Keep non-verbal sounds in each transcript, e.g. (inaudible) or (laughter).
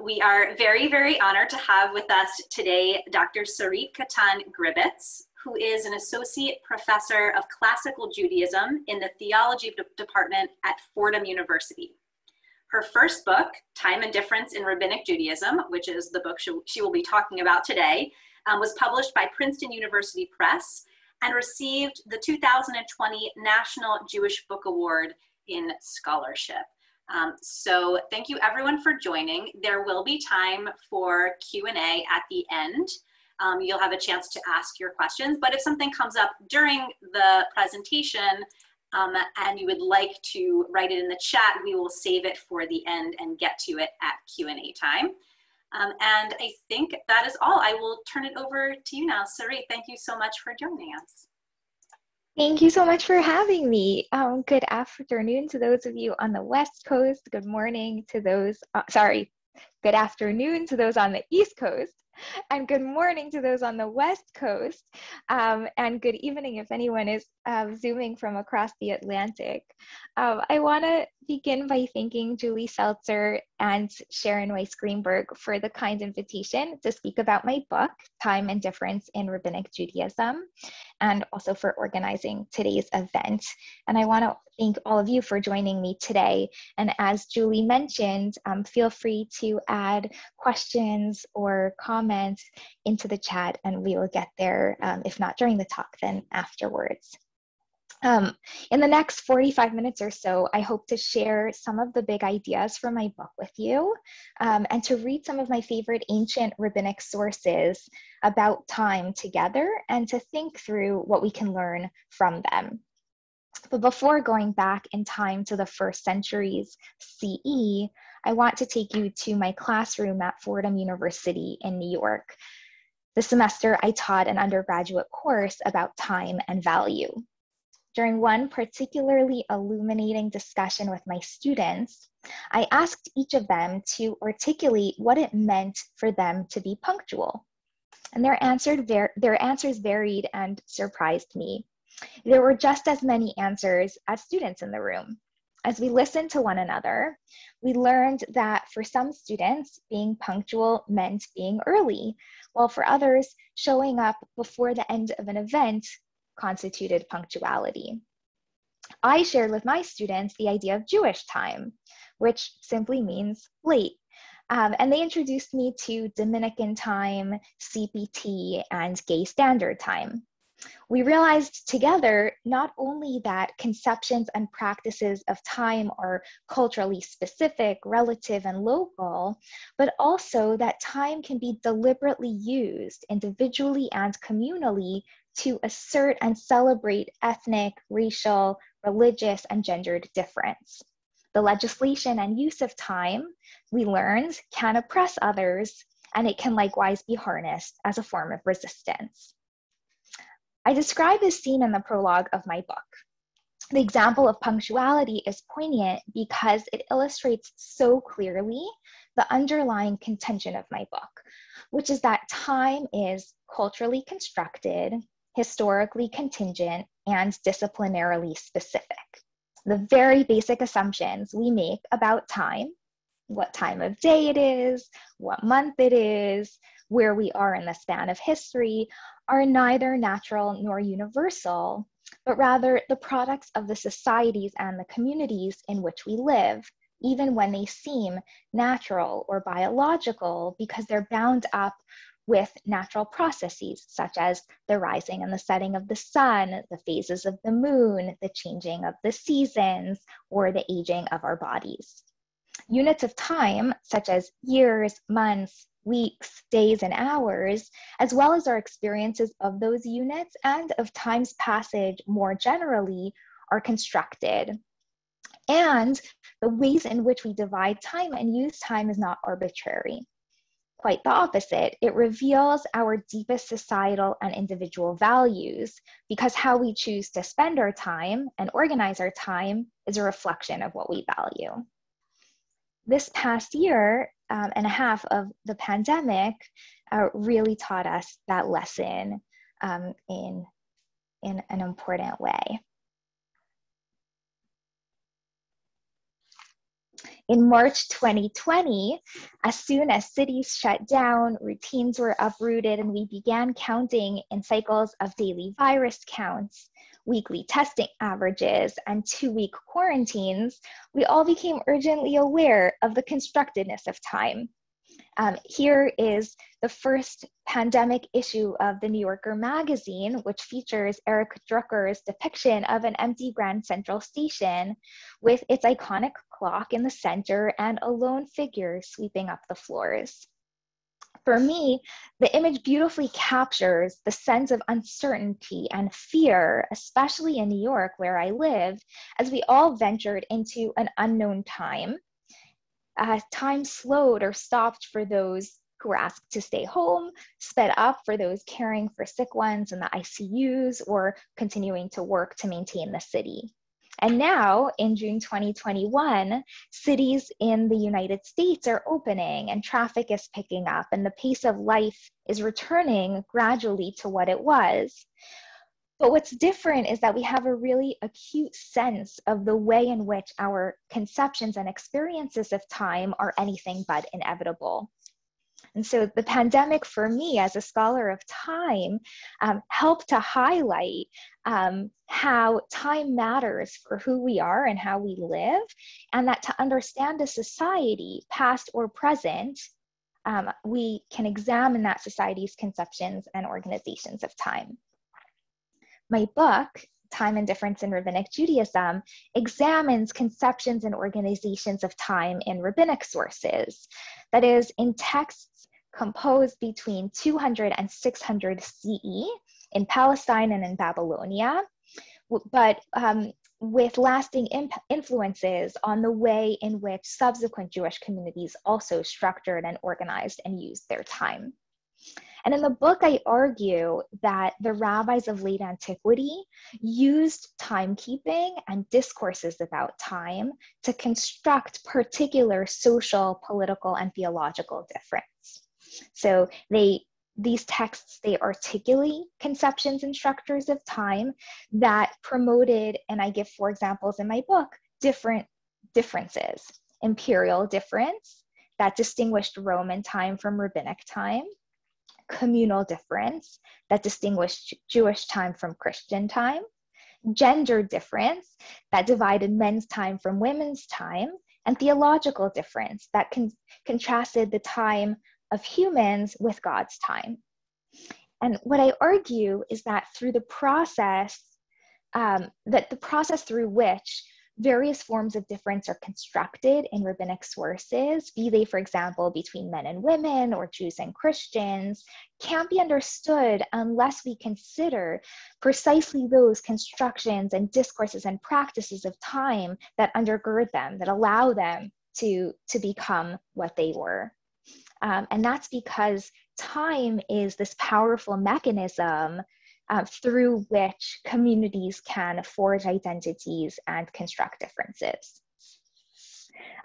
We are very, very honored to have with us today Dr. Sarit Kattan Gribetz, who is an associate professor of classical Judaism in the theology department at Fordham University. Her first book, Time and Difference in Rabbinic Judaism, which is the book she, she will be talking about today, um, was published by Princeton University Press and received the 2020 National Jewish Book Award in Scholarship. Um, so thank you everyone for joining. There will be time for Q&A at the end. Um, you'll have a chance to ask your questions, but if something comes up during the presentation um, and you would like to write it in the chat, we will save it for the end and get to it at Q&A time. Um, and I think that is all. I will turn it over to you now. Sarit, thank you so much for joining us. Thank you so much for having me. Um, good afternoon to those of you on the West Coast. Good morning to those, uh, sorry, good afternoon to those on the East Coast and good morning to those on the West Coast, um, and good evening if anyone is uh, Zooming from across the Atlantic. Um, I want to begin by thanking Julie Seltzer and Sharon Weiss Greenberg for the kind invitation to speak about my book, Time and Difference in Rabbinic Judaism, and also for organizing today's event. And I want to thank all of you for joining me today. And as Julie mentioned, um, feel free to add questions or comments into the chat, and we will get there, um, if not during the talk, then afterwards. Um, in the next 45 minutes or so, I hope to share some of the big ideas from my book with you um, and to read some of my favorite ancient rabbinic sources about time together and to think through what we can learn from them. But before going back in time to the first centuries CE, I want to take you to my classroom at Fordham University in New York. This semester I taught an undergraduate course about time and value. During one particularly illuminating discussion with my students, I asked each of them to articulate what it meant for them to be punctual. And their, answered their answers varied and surprised me. There were just as many answers as students in the room. As we listened to one another, we learned that for some students, being punctual meant being early, while for others, showing up before the end of an event constituted punctuality. I shared with my students the idea of Jewish time, which simply means late. Um, and they introduced me to Dominican time, CPT, and Gay Standard Time. We realized together not only that conceptions and practices of time are culturally specific, relative, and local, but also that time can be deliberately used individually and communally to assert and celebrate ethnic, racial, religious, and gendered difference. The legislation and use of time, we learned, can oppress others, and it can likewise be harnessed as a form of resistance. I describe this scene in the prologue of my book. The example of punctuality is poignant because it illustrates so clearly the underlying contention of my book, which is that time is culturally constructed, historically contingent, and disciplinarily specific. The very basic assumptions we make about time, what time of day it is, what month it is, where we are in the span of history, are neither natural nor universal, but rather the products of the societies and the communities in which we live, even when they seem natural or biological because they're bound up with natural processes such as the rising and the setting of the sun, the phases of the moon, the changing of the seasons, or the aging of our bodies. Units of time, such as years, months, weeks, days, and hours, as well as our experiences of those units and of time's passage more generally, are constructed. And the ways in which we divide time and use time is not arbitrary quite the opposite. It reveals our deepest societal and individual values because how we choose to spend our time and organize our time is a reflection of what we value. This past year um, and a half of the pandemic uh, really taught us that lesson um, in, in an important way. In March 2020, as soon as cities shut down, routines were uprooted, and we began counting in cycles of daily virus counts, weekly testing averages, and two week quarantines, we all became urgently aware of the constructedness of time. Um, here is the first pandemic issue of the New Yorker magazine, which features Eric Drooker's depiction of an empty Grand Central Station with its iconic clock in the center and a lone figure sweeping up the floors. For me, the image beautifully captures the sense of uncertainty and fear, especially in New York, where I lived, as we all ventured into an unknown time uh, time slowed or stopped for those who were asked to stay home, sped up for those caring for sick ones in the ICUs or continuing to work to maintain the city. And now, in June 2021, cities in the United States are opening and traffic is picking up, and the pace of life is returning gradually to what it was. But what's different is that we have a really acute sense of the way in which our conceptions and experiences of time are anything but inevitable. And so the pandemic for me as a scholar of time um, helped to highlight um, how time matters for who we are and how we live, and that to understand a society, past or present, um, we can examine that society's conceptions and organizations of time. My book, Time and Difference in Rabbinic Judaism, examines conceptions and organizations of time in rabbinic sources, that is, in texts composed between 200 and 600 CE in Palestine and in Babylonia, but um, with lasting imp- influences on the way in which subsequent Jewish communities also structured and organized and used their time. And in the book, I argue that the rabbis of late antiquity used timekeeping and discourses about time to construct particular social, political, and theological difference. So they these texts they articulate conceptions and structures of time that promoted and i give four examples in my book different differences imperial difference that distinguished roman time from rabbinic time communal difference that distinguished Jewish time from Christian time, gender difference that divided men's time from women's time, and theological difference that con- contrasted the time of humans with God's time. And what I argue is that through the process, um, that the process through which various forms of difference are constructed in rabbinic sources, be they, for example, between men and women or Jews and Christians, can't be understood unless we consider precisely those constructions and discourses and practices of time that undergird them, that allow them to, to become what they were. Um, and that's because time is this powerful mechanism uh, through which communities can forge identities and construct differences.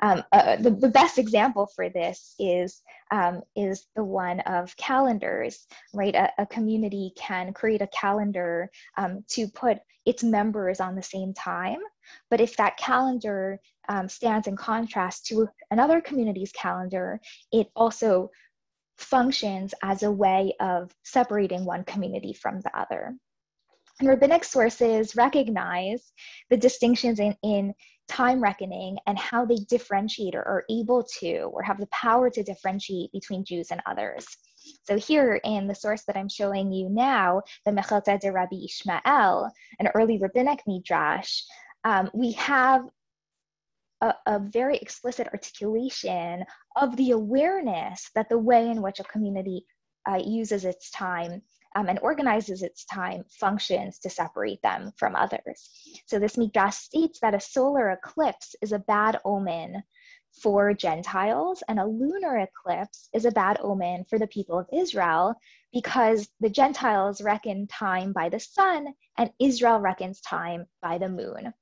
Um, uh, the, the, best example for this is, um, is the one of calendars, right? A, a community can create a calendar um, to put its members on the same time, but if that calendar um, stands in contrast to another community's calendar, it also functions as a way of separating one community from the other. And rabbinic sources recognize the distinctions in, in time reckoning and how they differentiate or are able to or have the power to differentiate between Jews and others. So here in the source that I'm showing you now, the Mechilta de Rabbi Ishmael, an early rabbinic midrash, um, we have a, a, very explicit articulation of the awareness that the way in which a community uh, uses its time um, and organizes its time functions to separate them from others. So this midrash states that a solar eclipse is a bad omen for Gentiles, and a lunar eclipse is a bad omen for the people of Israel because the Gentiles reckon time by the sun and Israel reckons time by the moon.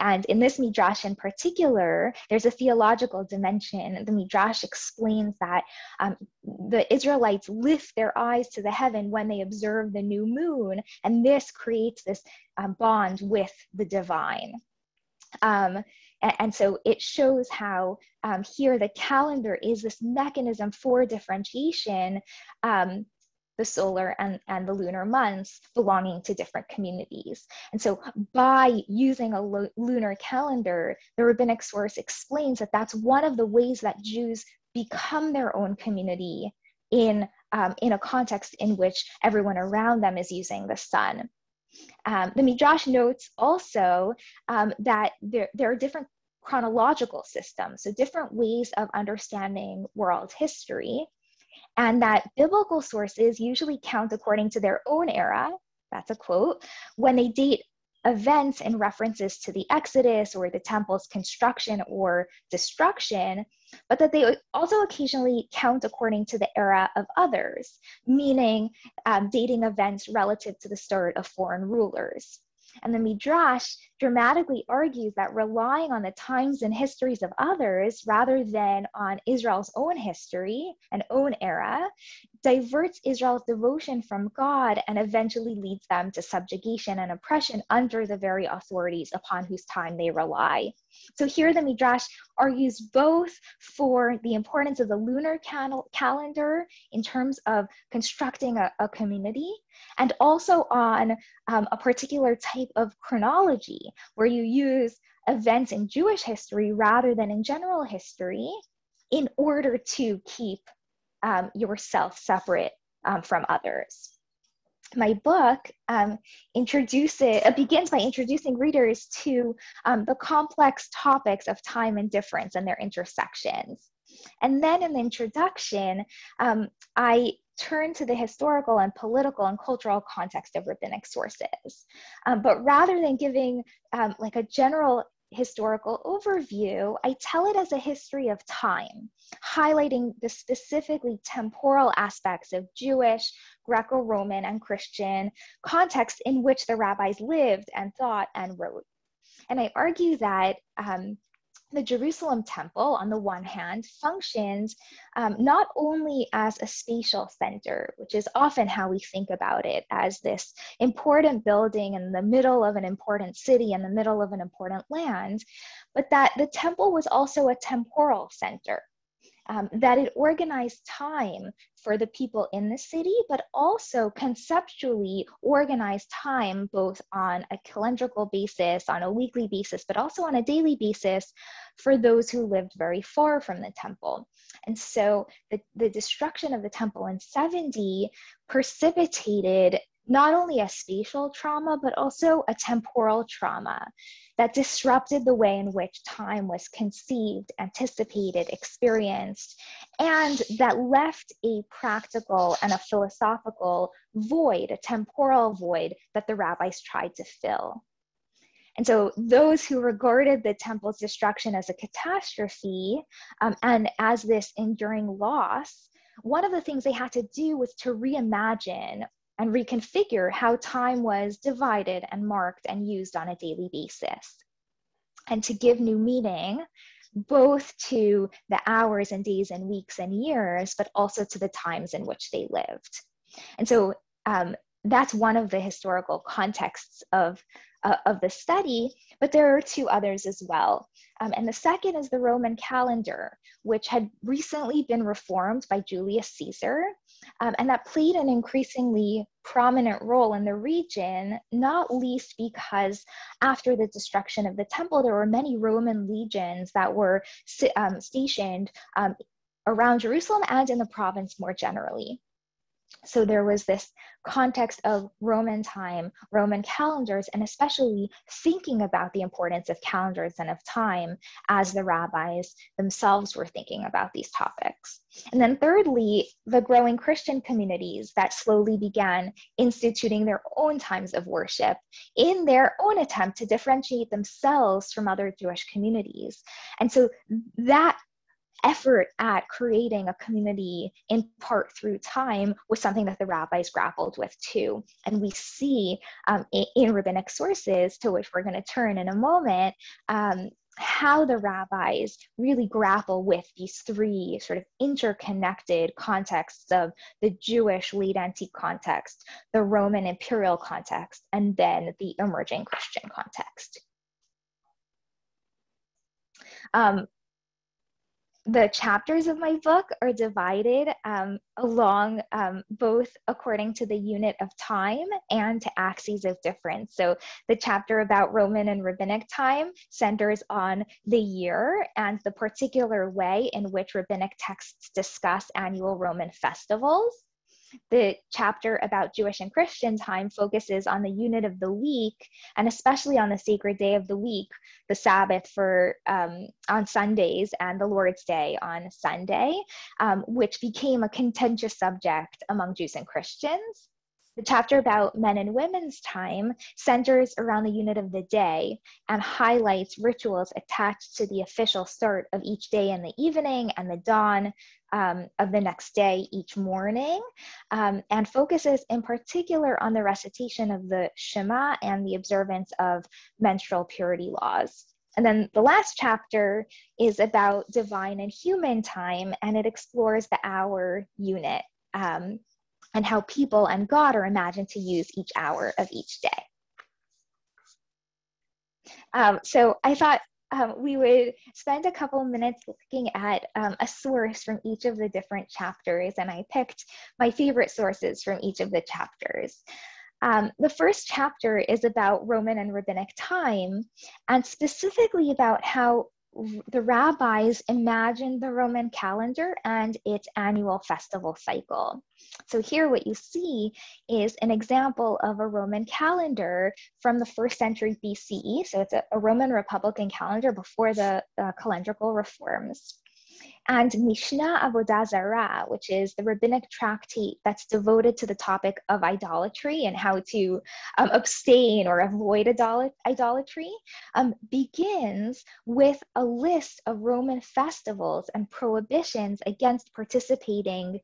And in this midrash in particular, there's a theological dimension. The midrash explains that um, the Israelites lift their eyes to the heaven when they observe the new moon, and this creates this um, bond with the divine. Um, And, and so it shows how um, here the calendar is this mechanism for differentiation um, the solar and, and the lunar months belonging to different communities. And so by using a lunar calendar, the rabbinic source explains that that's one of the ways that Jews become their own community in, um, in a context in which everyone around them is using the sun. Um, the Midrash notes also um, that there, there are different chronological systems, so different ways of understanding world history and that biblical sources usually count according to their own era. That's a quote. When they date events and references to the Exodus or the temple's construction or destruction, but that they also occasionally count according to the era of others, meaning um, dating events relative to the start of foreign rulers. And the Midrash dramatically argues that relying on the times and histories of others rather than on Israel's own history and own era diverts Israel's devotion from God and eventually leads them to subjugation and oppression under the very authorities upon whose time they rely. So here the Midrash argues both for the importance of the lunar cal- calendar in terms of constructing a, a community and also on um, a particular type of chronology where you use events in Jewish history rather than in general history in order to keep um, yourself separate um, from others my book um, introduces uh, begins by introducing readers to um, the complex topics of time and difference and their intersections. And then in the introduction, um, I turn to the historical and political and cultural context of rabbinic sources. Um, but rather than giving um, like a general historical overview, I tell it as a history of time, highlighting the specifically temporal aspects of Jewish, Greco Roman, and Christian contexts in which the rabbis lived and thought and wrote. And I argue that um, the Jerusalem temple, on the one hand, functions um, not only as a spatial center, which is often how we think about it as this important building in the middle of an important city, in the middle of an important land, but that the temple was also a temporal center um, that it organized time for the people in the city, but also conceptually organized time both on a calendrical basis, on a weekly basis, but also on a daily basis for those who lived very far from the temple. And so the, the destruction of the temple in 70 precipitated not only a spatial trauma, but also a temporal trauma that disrupted the way in which time was conceived, anticipated, experienced, and that left a practical and a philosophical void, a temporal void that the rabbis tried to fill. And so, those who regarded the temple's destruction as a catastrophe um, and as this enduring loss, one of the things they had to do was to reimagine and reconfigure how time was divided and marked and used on a daily basis. And to give new meaning both to the hours and days and weeks and years, but also to the times in which they lived. And so um, that's one of the historical contexts of, uh, of the study, but there are two others as well. Um, and the second is the Roman calendar, which had recently been reformed by Julius Caesar, um, and that played an increasingly prominent role in the region, not least because after the destruction of the temple, there were many Roman legions that were um, stationed um, around Jerusalem and in the province more generally so there was this context of Roman time, Roman calendars, and especially thinking about the importance of calendars and of time as the rabbis themselves were thinking about these topics. And then, thirdly, the growing Christian communities that slowly began instituting their own times of worship in their own attempt to differentiate themselves from other Jewish communities. And so that effort at creating a community in part through time was something that the rabbis grappled with too. And we see um, in, in, rabbinic sources, to which we're going to turn in a moment, um, how the rabbis really grapple with these three sort of interconnected contexts of the Jewish late antique context, the Roman imperial context, and then the emerging Christian context. Um, the chapters of my book are divided um, along um, both according to the unit of time and to axes of difference. So the chapter about Roman and rabbinic time centers on the year and the particular way in which rabbinic texts discuss annual Roman festivals. The chapter about Jewish and Christian time focuses on the unit of the week and especially on the sacred day of the week, the Sabbath for um, on Sundays and the Lord's Day on Sunday, um, which became a contentious subject among Jews and Christians. The chapter about men and women's time centers around the unit of the day and highlights rituals attached to the official start of each day in the evening and the dawn um, of the next day each morning, um, and focuses in particular on the recitation of the Shema and the observance of menstrual purity laws. And then the last chapter is about divine and human time, and it explores the hour unit. Um, and how people and God are imagined to use each hour of each day. Um, so I thought um, we would spend a couple minutes looking at um, a source from each of the different chapters, and I picked my favorite sources from each of the chapters. Um, the first chapter is about Roman and rabbinic time, and specifically about how the rabbis imagined the Roman calendar and its annual festival cycle. So here what you see is an example of a Roman calendar from the first century BCE. So it's a, a Roman Republican calendar before the uh, calendrical reforms and Mishnah Avodah Zarah, which is the rabbinic tractate that's devoted to the topic of idolatry and how to um, abstain or avoid idolatry, um, begins with a list of Roman festivals and prohibitions against participating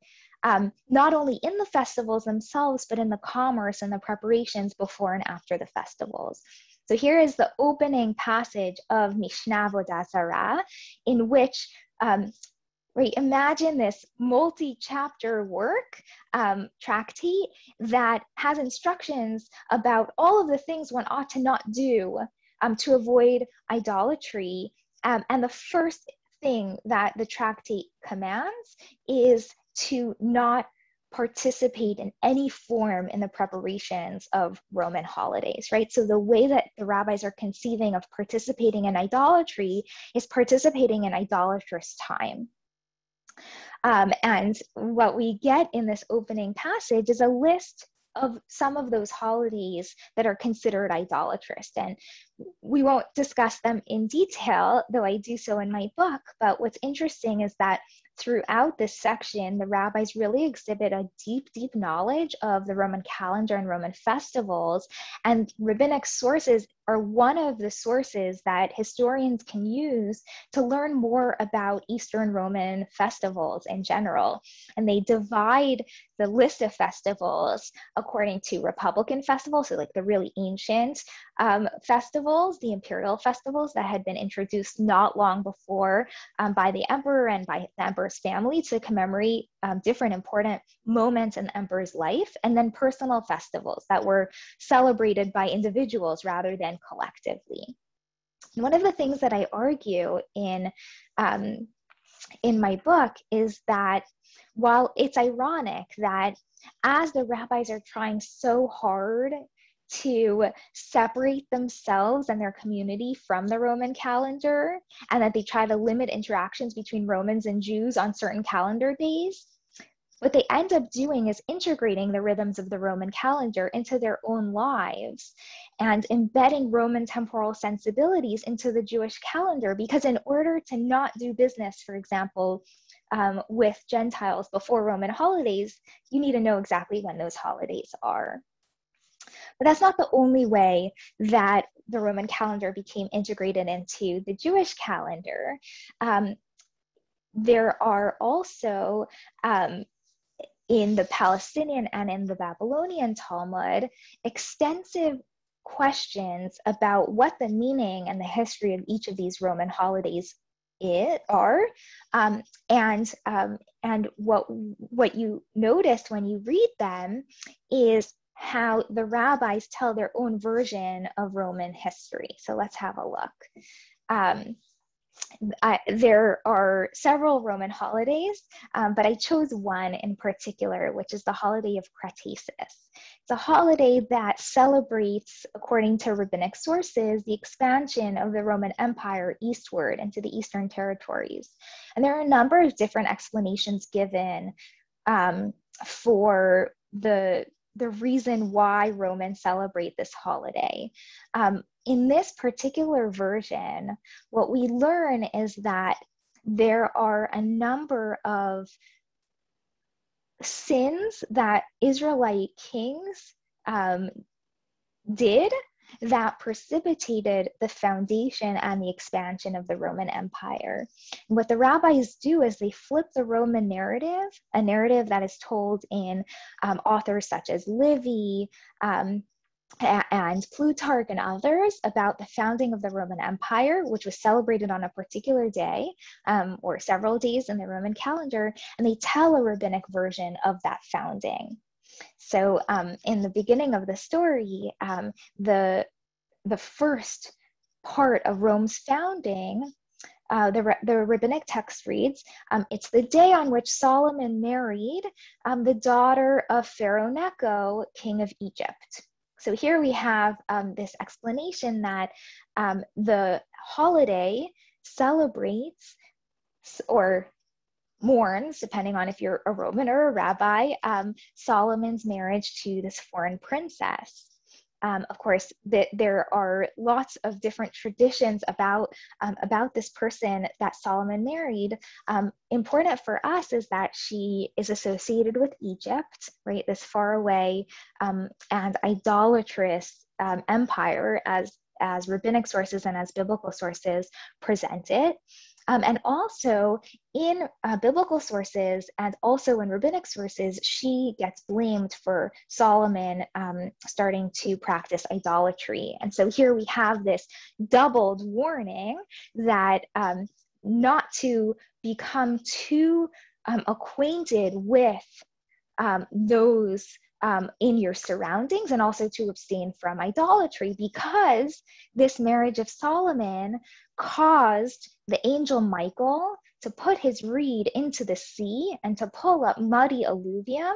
um, not only in the festivals themselves, but in the commerce and the preparations before and after the festivals. So here is the opening passage of Mishnah Avodah Zarah, in which um, right imagine this multi-chapter work um, tractate that has instructions about all of the things one ought to not do um, to avoid idolatry. Um, and the first thing that the tractate commands is to not participate in any form in the preparations of Roman holidays, right? So the way that the rabbis are conceiving of participating in idolatry is participating in idolatrous time. Um, and what we get in this opening passage is a list of some of those holidays that are considered idolatrous. And we won't discuss them in detail, though I do so in my book. But what's interesting is that throughout this section, the rabbis really exhibit a deep, deep knowledge of the Roman calendar and Roman festivals. And rabbinic sources are one of the sources that historians can use to learn more about Eastern Roman festivals in general. And they divide the list of festivals according to Republican festivals, so like the really ancient um, festivals, the imperial festivals that had been introduced not long before um, by the emperor and by the emperor's family to commemorate um, different important moments in the emperor's life, and then personal festivals that were celebrated by individuals rather than collectively. And one of the things that I argue in um, in my book is that while it's ironic that as the rabbis are trying so hard to separate themselves and their community from the Roman calendar, and that they try to limit interactions between Romans and Jews on certain calendar days. What they end up doing is integrating the rhythms of the Roman calendar into their own lives and embedding Roman temporal sensibilities into the Jewish calendar. Because, in order to not do business, for example, um, with Gentiles before Roman holidays, you need to know exactly when those holidays are. But that's not the only way that the Roman calendar became integrated into the Jewish calendar. Um, there are also um, in the Palestinian and in the Babylonian Talmud extensive questions about what the meaning and the history of each of these Roman holidays it are um, and um, and what what you notice when you read them is how the rabbis tell their own version of Roman history. So let's have a look. Um, there are several Roman holidays, um, but I chose one in particular, which is the holiday of Kratesis. It's a holiday that celebrates, according to rabbinic sources, the expansion of the Roman Empire eastward into the Eastern territories. And there are a number of different explanations given um, for the the reason why Romans celebrate this holiday. Um, in this particular version, what we learn is that there are a number of sins that Israelite kings um, did that precipitated the foundation and the expansion of the Roman Empire. And what the rabbis do is they flip the Roman narrative, a narrative that is told in um, authors such as Livy. Um, and Plutarch and others about the founding of the Roman Empire, which was celebrated on a particular day um, or several days in the Roman calendar, and they tell a rabbinic version of that founding. So um, in the beginning of the story, um, the the first part of Rome's founding, uh, the, the rabbinic text reads, um, it's the day on which Solomon married um, the daughter of Pharaoh Necho, king of Egypt. So here we have um, this explanation that um, the holiday celebrates or mourns, depending on if you're a Roman or a rabbi, um, Solomon's marriage to this foreign princess. Um, of course, that there are lots of different traditions about um, about this person that Solomon married. Um, important for us is that she is associated with Egypt, right? This far away um, and idolatrous um, empire, as as rabbinic sources and as biblical sources present it. Um, and also in uh, biblical sources and also in rabbinic sources, she gets blamed for Solomon um, starting to practice idolatry. And so here we have this doubled warning that um, not to become too um, acquainted with um, those um, in your surroundings and also to abstain from idolatry because this marriage of Solomon caused the angel Michael to put his reed into the sea and to pull up muddy alluvium.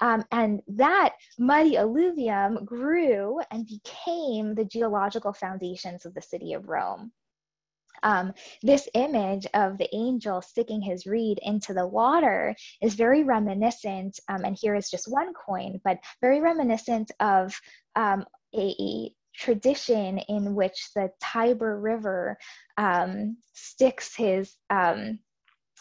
Um, and that muddy alluvium grew and became the geological foundations of the city of Rome. Um, this image of the angel sticking his reed into the water is very reminiscent, um, and here is just one coin, but very reminiscent of um, a, a, tradition in which the Tiber River um, sticks his um,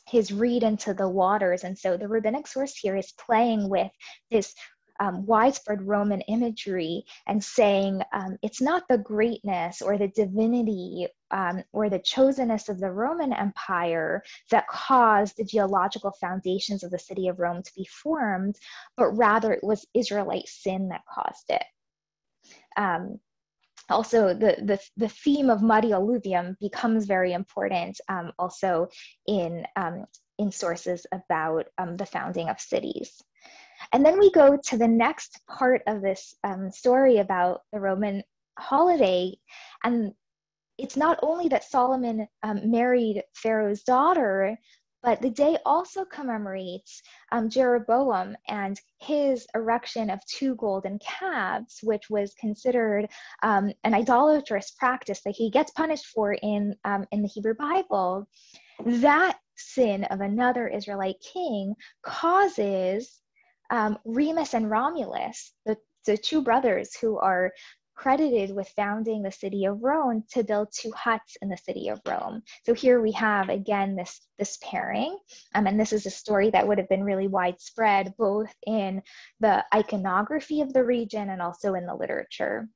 his reed into the waters. And so the rabbinic source here is playing with this um, widespread Roman imagery and saying um, it's not the greatness or the divinity um, or the chosenness of the Roman Empire that caused the geological foundations of the city of Rome to be formed, but rather it was Israelite sin that caused it. Um, also, the, the, the theme of muddy alluvium becomes very important um, also in, um, in sources about the founding of cities. And then we go to the next part of this um, story about the Roman holiday. And it's not only that Solomon um, married Pharaoh's daughter, but the day also commemorates um, Jeroboam and his erection of two golden calves, which was considered um, an idolatrous practice that he gets punished for in, um, in the Hebrew Bible. That sin of another Israelite king causes um, Remus and Romulus, the, the two brothers who are credited with founding the city of Rome to build two huts in the city of Rome. So here we have again this this pairing, um, and this is a story that would have been really widespread both in the iconography of the region and also in the literature.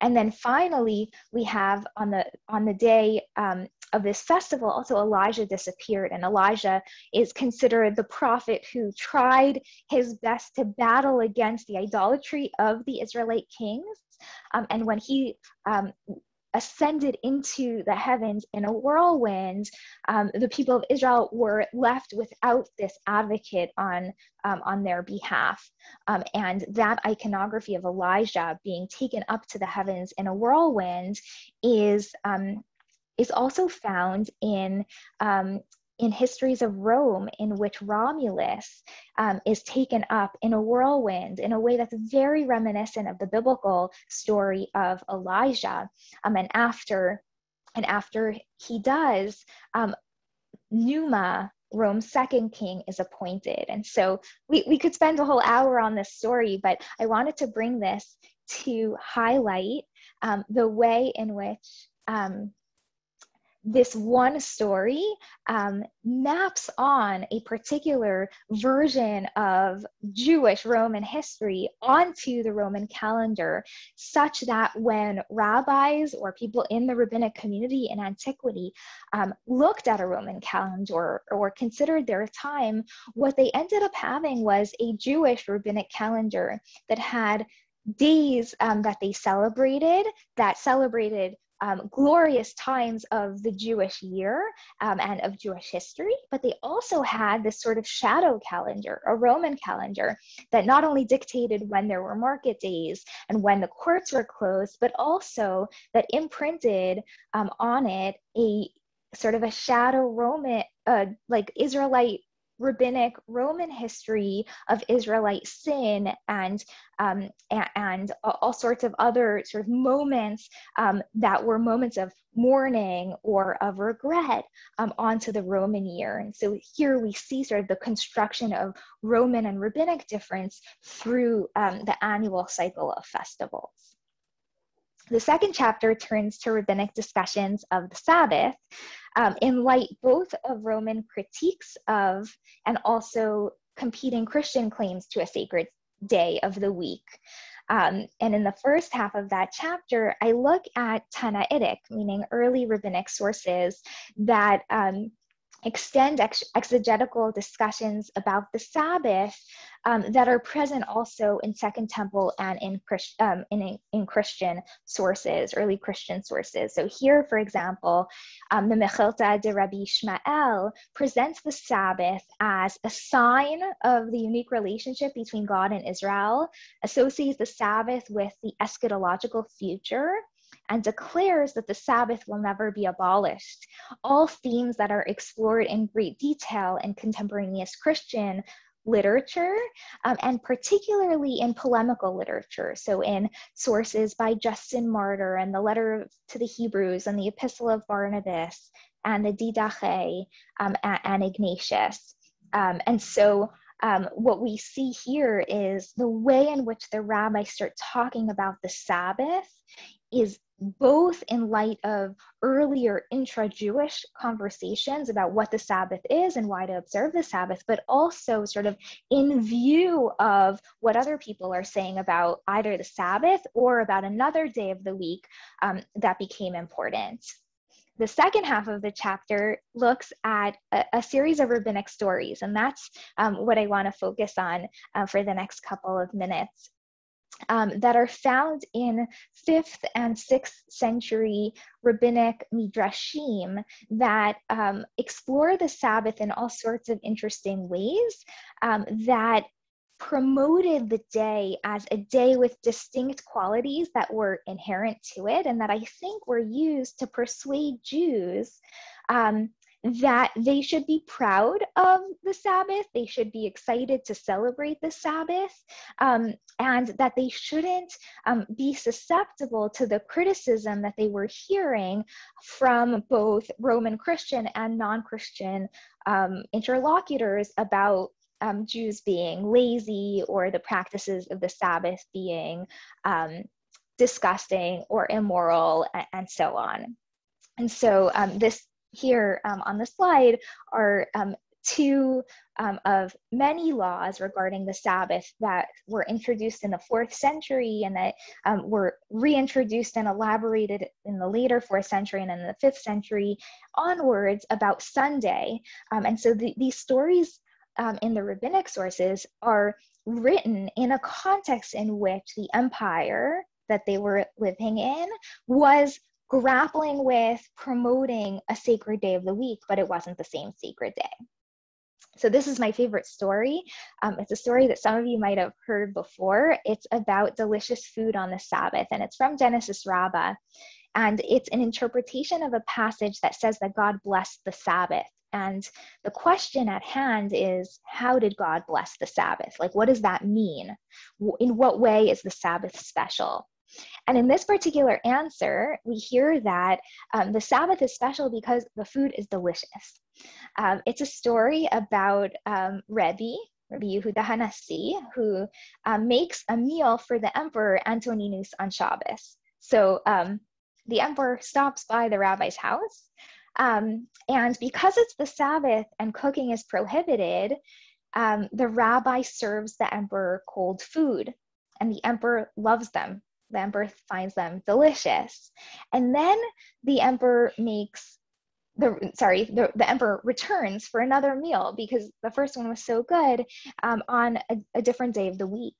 And then finally, we have on the on the day um, of this festival, also Elijah disappeared, and Elijah is considered the prophet who tried his best to battle against the idolatry of the Israelite kings. Um, and when he um, ascended into the heavens in a whirlwind, um, the people of Israel were left without this advocate on, um, on their behalf. Um, and that iconography of Elijah being taken up to the heavens in a whirlwind is um, is also found in um, in histories of Rome, in which Romulus um, is taken up in a whirlwind in a way that's very reminiscent of the biblical story of Elijah. Um, and after and after he does, um, Numa, Rome's second king, is appointed. And so we, we could spend a whole hour on this story, but I wanted to bring this to highlight um, the way in which um, this one story um, maps on a particular version of Jewish Roman history onto the Roman calendar, such that when rabbis or people in the rabbinic community in antiquity um, looked at a Roman calendar or considered their time, what they ended up having was a Jewish rabbinic calendar that had days um, that they celebrated that celebrated um, glorious times of the Jewish year um, and of Jewish history, but they also had this sort of shadow calendar, a Roman calendar that not only dictated when there were market days and when the courts were closed, but also that imprinted um, on it a sort of a shadow Roman, uh, like Israelite rabbinic Roman history of Israelite sin and um, and, all sorts of other sort of moments um, that were moments of mourning or of regret um, onto the Roman year. And so here we see sort of the construction of Roman and rabbinic difference through um, the annual cycle of festivals. The second chapter turns to rabbinic discussions of the Sabbath um, in light both of Roman critiques of and also competing Christian claims to a sacred day of the week. Um, and in the first half of that chapter, I look at Tannaitic, meaning early rabbinic sources that um, extend ex- exegetical discussions about the Sabbath um, that are present also in Second Temple and in, Christ, um, in, in, Christian sources, early Christian sources. So here, for example, um, the Mechilta de Rabbi Ishmael presents the Sabbath as a sign of the unique relationship between God and Israel, associates the Sabbath with the eschatological future, and declares that the Sabbath will never be abolished. All themes that are explored in great detail in contemporaneous Christian literature, um, and particularly in polemical literature. So, in sources by Justin Martyr and the letter to the Hebrews and the Epistle of Barnabas and the Didache um, and, and, Ignatius. Um, and so, um, what we see here is the way in which the rabbis start talking about the Sabbath is both in light of earlier intra Jewish conversations about what the Sabbath is and why to observe the Sabbath, but also sort of in view of what other people are saying about either the Sabbath or about another day of the week um, that became important. The second half of the chapter looks at a, a series of rabbinic stories, and that's um, what I want to focus on uh, for the next couple of minutes um, that are found in fifth and sixth century rabbinic midrashim that um, explore the Sabbath in all sorts of interesting ways um, that promoted the day as a day with distinct qualities that were inherent to it and that I think were used to persuade Jews um, that they should be proud of the Sabbath, they should be excited to celebrate the Sabbath, um, and that they shouldn't um, be susceptible to the criticism that they were hearing from both Roman Christian and non Christian um, interlocutors about um, Jews being lazy or the practices of the Sabbath being um, disgusting or immoral, and, and so on. And so um, this here um, on the slide are um, two um, of many laws regarding the Sabbath that were introduced in the fourth century and that um, were reintroduced and elaborated in the later fourth century and in the fifth century onwards about Sunday. Um, and so the, these stories um, in the rabbinic sources are written in a context in which the empire that they were living in was grappling with promoting a sacred day of the week, but it wasn't the same sacred day. So, this is my favorite story. Um, it's a story that some of you might have heard before. It's about delicious food on the Sabbath, and it's from Genesis Rabbah. And it's an interpretation of a passage that says that God blessed the Sabbath. And the question at hand is how did God bless the Sabbath? Like, what does that mean? In what way is the Sabbath special? And in this particular answer, we hear that um, the Sabbath is special because the food is delicious. Um, it's a story about um, Rebbe, Rabbi Yehuda Hanassi, who um, makes a meal for the emperor Antoninus on Shabbos. So um, the emperor stops by the rabbi's house. Um, and because it's the Sabbath and cooking is prohibited, the rabbi serves the emperor cold food, and the emperor loves them the emperor finds them delicious. And then the emperor makes the sorry the, the emperor returns for another meal because the first one was so good um, on a, a different day of the week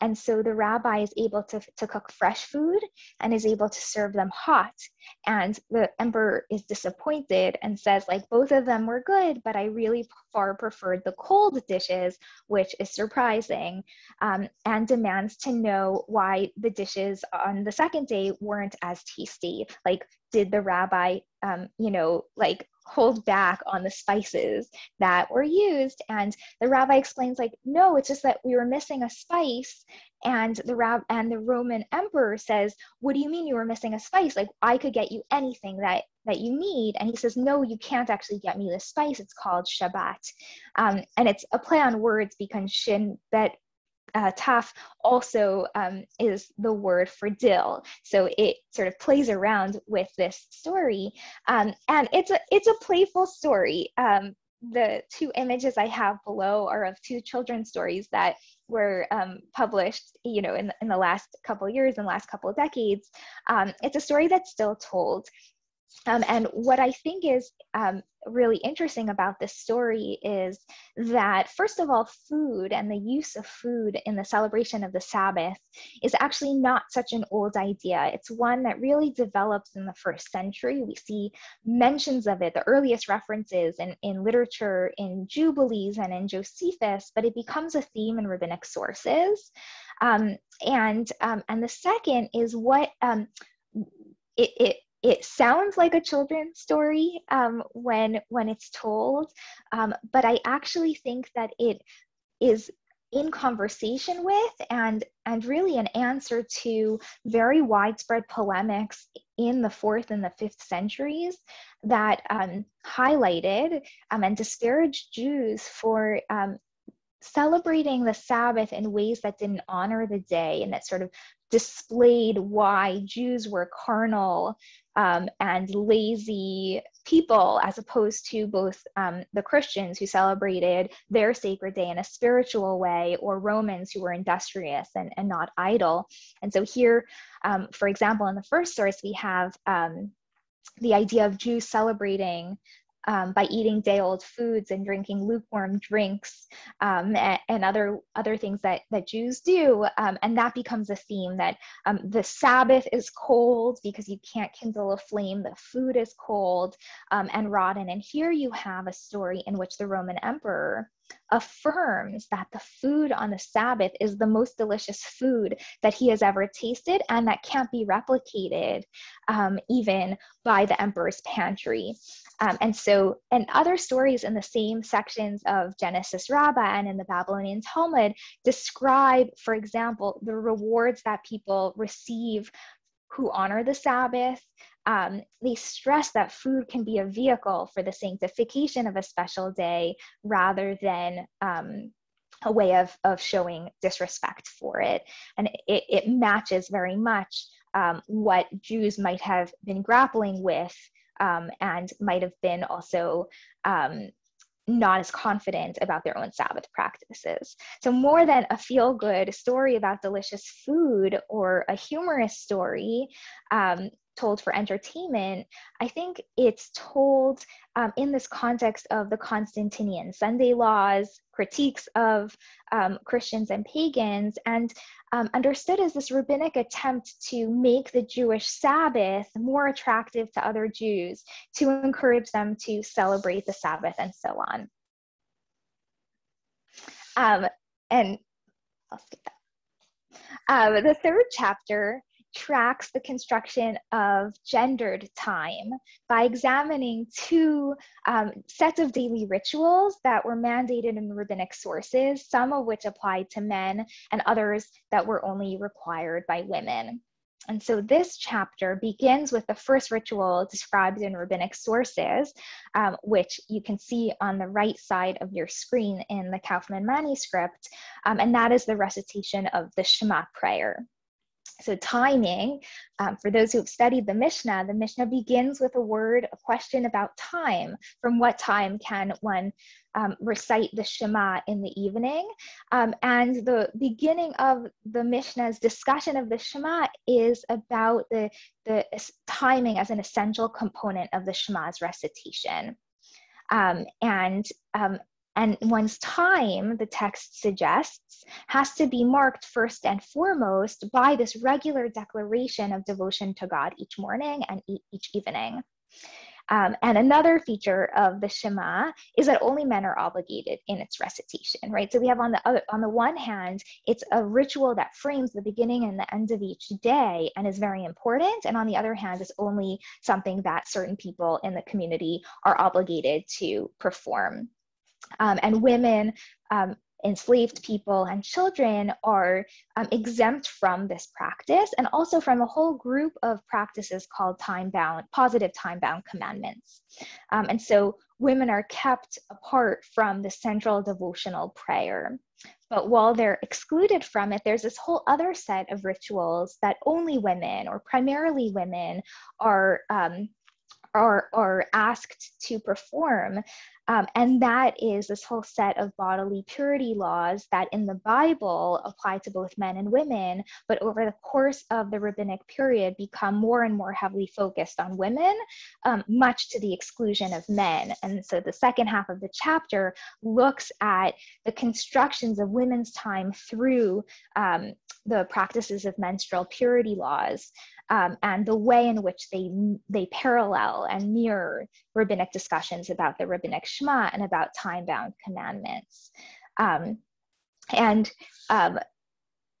and so the rabbi is able to, to cook fresh food and is able to serve them hot. And the emperor is disappointed and says, like, both of them were good, but I really far preferred the cold dishes, which is surprising, um, and demands to know why the dishes on the second day weren't as tasty. Like, did the rabbi, um, you know, like hold back on the spices that were used. And the rabbi explains like no it's just that we were missing a spice. And the rab and the roman emperor says what do you mean you were missing a spice? Like i could get you anything that that you need. And he says no you can't actually get me this spice. It's called shabbat. Um, and it's a play on words because shin bet uh, taf also um, is the word for dill. So it sort of plays around with this story, um, and it's a it's a playful story. Um, the two images I have below are of two children's stories that were um, published, you know, in, in the last couple years and last couple decades. Um, it's a story that's still told. Um, and what I think is um, really interesting about this story is that, first of all, food and the use of food in the celebration of the Sabbath is actually not such an old idea. It's one that really develops in the first century. We see mentions of it, the earliest references in, in literature, in Jubilees, and in Josephus, but it becomes a theme in rabbinic sources. Um, and, um, and the second is what um, it, it it sounds like a children's story um, when when it's told, um, but I actually think that it is in conversation with and and really an answer to very widespread polemics in the fourth and the fifth centuries that um, highlighted um, and disparaged Jews for um, celebrating the Sabbath in ways that didn't honor the day and that sort of displayed why Jews were carnal um, and lazy people, as opposed to both um, the Christians who celebrated their sacred day in a spiritual way, or Romans who were industrious and, and not idle. And so, here, um, for example, in the first source, we have um, the idea of Jews celebrating um, by eating day old foods and drinking lukewarm drinks um, and, and, other other things that that Jews do, um, and that becomes a theme that um, the Sabbath is cold because you can't kindle a flame. The food is cold um, and rotten. And here you have a story in which the Roman emperor affirms that the food on the Sabbath is the most delicious food that he has ever tasted and that can't be replicated um, even by the emperor's pantry. Um, and so, and other stories in the same sections of Genesis Rabbah and in the Babylonian Talmud describe, for example, the rewards that people receive who honor the Sabbath. Um, they stress that food can be a vehicle for the sanctification of a special day rather than um, a way of, of showing disrespect for it. And it, it matches very much um, what Jews might have been grappling with um, and might have been also um, not as confident about their own Sabbath practices. So, more than a feel good story about delicious food or a humorous story, um, told for entertainment, I think it's told um, in this context of the Constantinian Sunday laws, critiques of um, Christians and pagans, and um, understood as this rabbinic attempt to make the Jewish Sabbath more attractive to other Jews, to encourage them to celebrate the Sabbath and so on. Um, and I'll skip that. Um, the third chapter tracks the construction of gendered time by examining two um, sets of daily rituals that were mandated in rabbinic sources, some of which applied to men and others that were only required by women. And so this chapter begins with the first ritual described in rabbinic sources, um, which you can see on the right side of your screen in the Kaufmann manuscript, um, and that is the recitation of the Shema prayer. So timing, um, for those who have studied the Mishnah, the Mishnah begins with a word, a question about time. From what time can one um, recite the Shema in the evening? Um, and the beginning of the Mishnah's discussion of the Shema is about the, the timing as an essential component of the Shema's recitation. Um, and um, and one's time, the text suggests, has to be marked first and foremost by this regular declaration of devotion to God each morning and each evening. Um, and another feature of the Shema is that only men are obligated in its recitation, right? So we have on the other, on the one hand, it's a ritual that frames the beginning and the end of each day and is very important. And on the other hand, it's only something that certain people in the community are obligated to perform um, and women, um, enslaved people, and children are um, exempt from this practice and also from a whole group of practices called time bound, positive time bound commandments. Um, and so women are kept apart from the central devotional prayer. But while they're excluded from it, there's this whole other set of rituals that only women or primarily women are um, are, are asked to perform. Um, and that is this whole set of bodily purity laws that in the Bible apply to both men and women, but over the course of the rabbinic period become more and more heavily focused on women, um, much to the exclusion of men. And so the second half of the chapter looks at the constructions of women's time through um, the practices of menstrual purity laws um, and the way in which they they parallel and mirror rabbinic discussions about the rabbinic Shema and about time-bound commandments. Um, and um,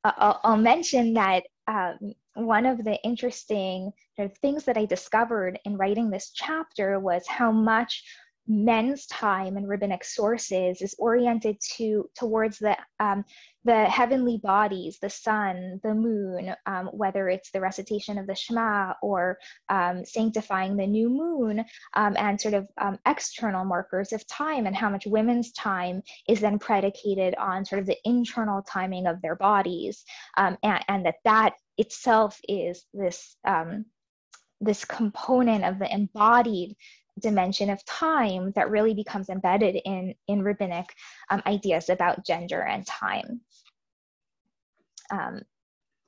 I'll, I'll, mention that um, one of the interesting things that I discovered in writing this chapter was how much men's time and rabbinic sources is oriented to towards the um, the heavenly bodies, the sun, the moon, um, whether it's the recitation of the Shema or um, sanctifying the new moon, um, and sort of um, external markers of time, and how much women's time is then predicated on sort of the internal timing of their bodies, um, and, and, that that itself is this this component of the embodied dimension of time that really becomes embedded in, in rabbinic um, ideas about gender and time. Um,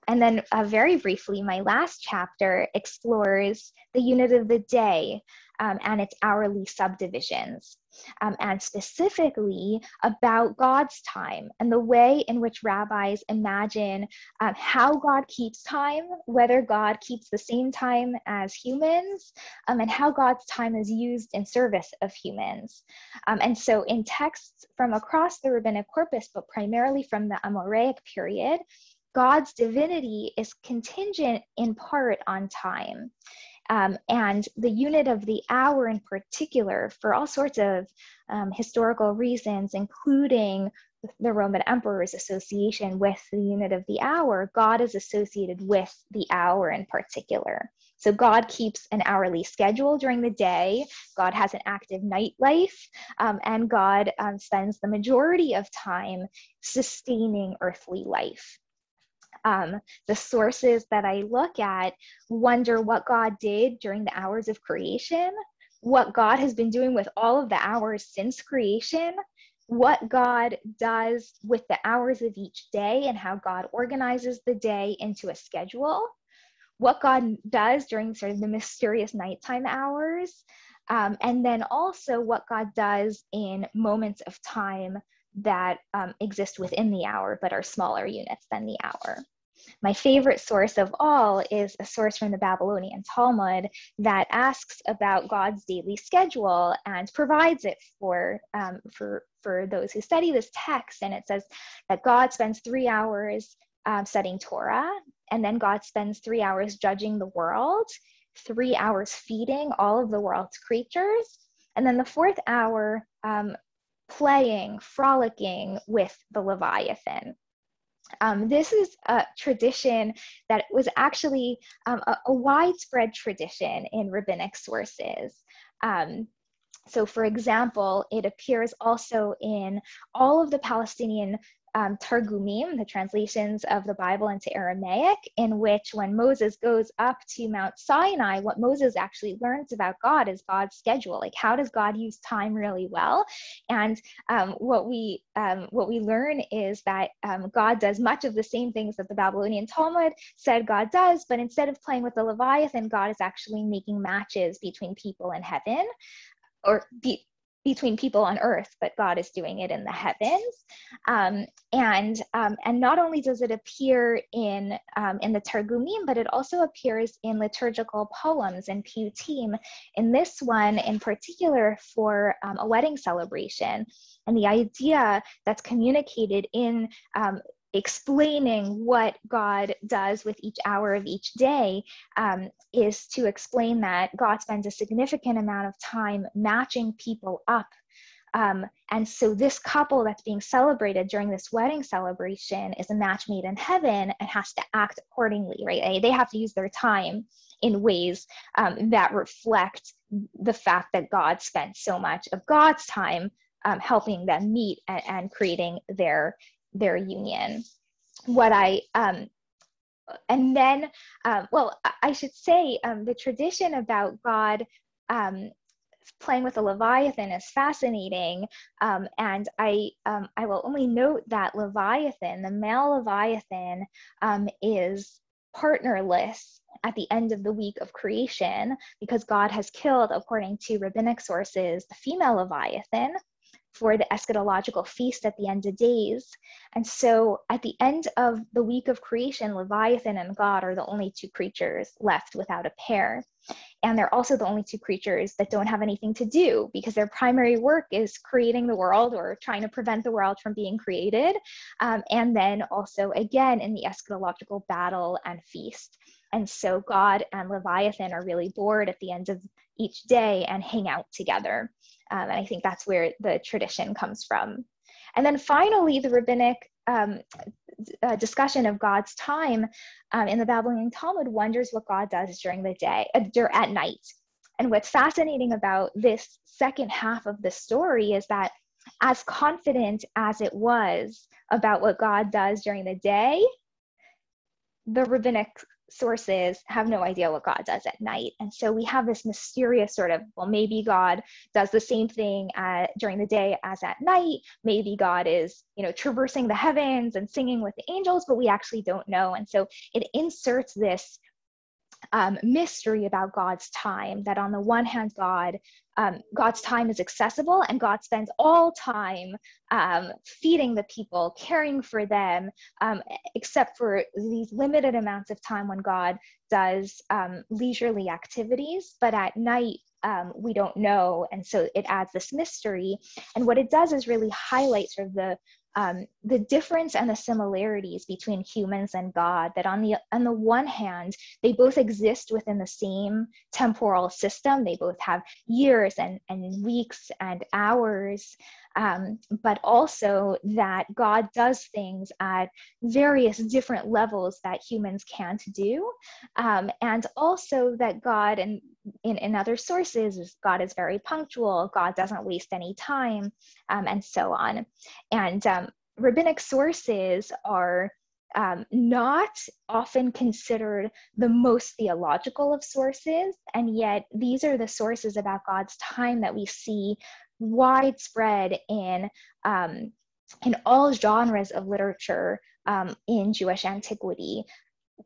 and then, uh, very briefly, my last chapter explores the unit of the day um, and its hourly subdivisions um, and specifically about God's time and the way in which rabbis imagine um, how God keeps time, whether God keeps the same time as humans, um, and how God's time is used in service of humans. Um, and so, in texts from across the rabbinic corpus, but primarily from the Amoraic period, God's divinity is contingent in part on time. Um, and the unit of the hour in particular, for all sorts of um, historical reasons, including the Roman emperor's association with the unit of the hour, God is associated with the hour in particular. So God keeps an hourly schedule during the day. God has an active nightlife, um, and God um, spends the majority of time sustaining earthly life um, the sources that I look at wonder what God did during the hours of creation, what God has been doing with all of the hours since creation, what God does with the hours of each day and how God organizes the day into a schedule, what God does during sort of the mysterious nighttime hours, um, and then also what God does in moments of time that um, exist within the hour but are smaller units than the hour. My favorite source of all is a source from the Babylonian Talmud that asks about God's daily schedule and provides it for, um, for, for those who study this text. And it says that God spends three hours um, studying Torah, and then God spends three hours judging the world, three hours feeding all of the world's creatures, and then the fourth hour um, playing, frolicking with the Leviathan. Um, this is a tradition that was actually um, a, a, widespread tradition in rabbinic sources. Um, so, for example, it appears also in all of the Palestinian um, Targumim, the translations of the Bible into Aramaic, in which when Moses goes up to Mount Sinai, what Moses actually learns about God is God's schedule. Like, how does God use time really well? And um, what we um, what we learn is that um, God does much of the same things that the Babylonian Talmud said God does, but instead of playing with the Leviathan, God is actually making matches between people and heaven or be, between people on earth, but God is doing it in the heavens. Um, and um, and not only does it appear in um, in the Targumim, but it also appears in liturgical poems and piyutim. In this one, in particular, for um, a wedding celebration, and the idea that's communicated in um, explaining what God does with each hour of each day um, is to explain that God spends a significant amount of time matching people up. Um, and so, this couple that's being celebrated during this wedding celebration is a match made in heaven and has to act accordingly, right? They have to use their time in ways um, that reflect the fact that God spent so much of God's time um, helping them meet and, and creating their their union. What I um, and then, um, well, I should say um, the tradition about God um, playing with a leviathan is fascinating, um, and I um, I will only note that leviathan, the male leviathan, um, is partnerless at the end of the week of creation because God has killed, according to rabbinic sources, the female leviathan for the eschatological feast at the end of days. And so at the end of the week of creation, Leviathan and God are the only two creatures left without a pair. And they're also the only two creatures that don't have anything to do because their primary work is creating the world or trying to prevent the world from being created. Um, and then also, again, in the eschatological battle and feast. And so God and Leviathan are really bored at the end of each day and hang out together. Um, and I think that's where the tradition comes from. And then finally, the rabbinic um, uh, discussion of God's time um, in the Babylonian Talmud wonders what God does during the day, uh, at night. And what's fascinating about this second half of the story is that as confident as it was about what God does during the day, the rabbinic sources have no idea what God does at night. And so we have this mysterious sort of, well, maybe God does the same thing at, during the day as at night. Maybe God is, you know, traversing the heavens and singing with the angels, but we actually don't know. And so it inserts this um, mystery about God's time. That on the one hand, God um, God's time is accessible, and God spends all time um, feeding the people, caring for them, um, except for these limited amounts of time when God does um, leisurely activities. But at night, um, we don't know, and so it adds this mystery. And what it does is really highlight sort of the um, the difference and the similarities between humans and God. That on the on the one hand, they both exist within the same temporal system. They both have years and, and weeks and hours, um, but also that God does things at various different levels that humans can't do, um, and also that God and in, in other sources God is very punctual, God doesn't waste any time, um, and so on. And um, rabbinic sources are um, not often considered the most theological of sources, and yet these are the sources about God's time that we see widespread in um, in all genres of literature um, in Jewish antiquity.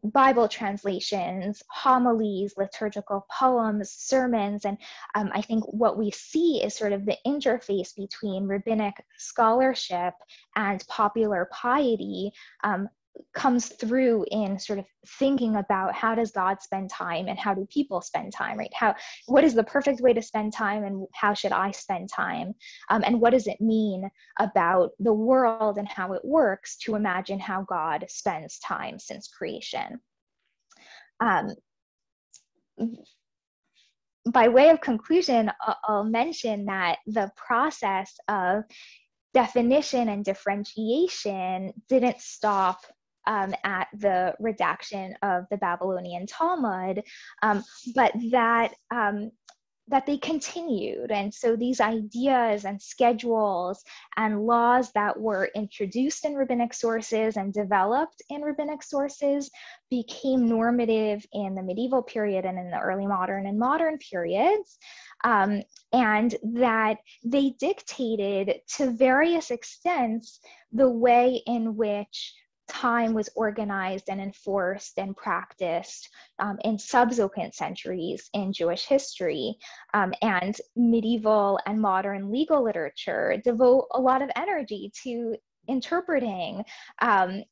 Bible translations, homilies, liturgical poems, sermons, and um, I think what we see is sort of the interface between rabbinic scholarship and popular piety, um, comes through in sort of thinking about how does god spend time and how do people spend time right? How what is the perfect way to spend time and how should i spend time? Um, and what does it mean about the world and how it works to imagine how god spends time since creation? Um, by way of conclusion i'll mention that the process of definition and differentiation didn't stop um, at the redaction of the Babylonian Talmud, um, but that um, that they continued. And so these ideas and schedules and laws that were introduced in rabbinic sources and developed in rabbinic sources became normative in the medieval period and in the early modern and modern periods. Um, and that they dictated to various extents the way in which time was organized and enforced and practiced um, in subsequent centuries in Jewish history. Um, and medieval and modern legal literature devote a lot of energy to interpreting um,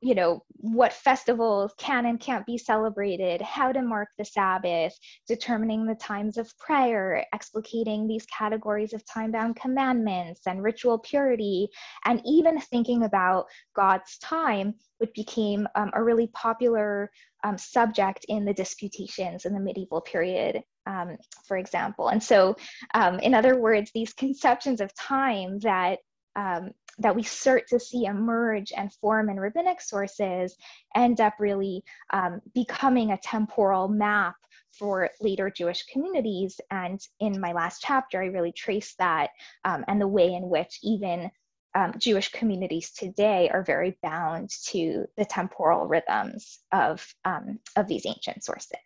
you know what festivals can and can't be celebrated how to mark the sabbath determining the times of prayer explicating these categories of time-bound commandments and ritual purity and even thinking about god's time which became um, a really popular um, subject in the disputations in the medieval period um, for example. And so um, in other words these conceptions of time that um, that we start to see emerge and form in rabbinic sources end up really um, becoming a temporal map for later Jewish communities. And in my last chapter, I really trace that um, and the way in which even um, Jewish communities today are very bound to the temporal rhythms of, um, of these ancient sources.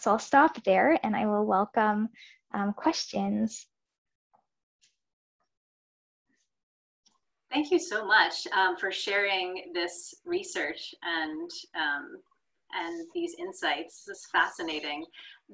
So I'll stop there and I will welcome um, questions Thank you so much um, for sharing this research and um, and these insights. This is fascinating.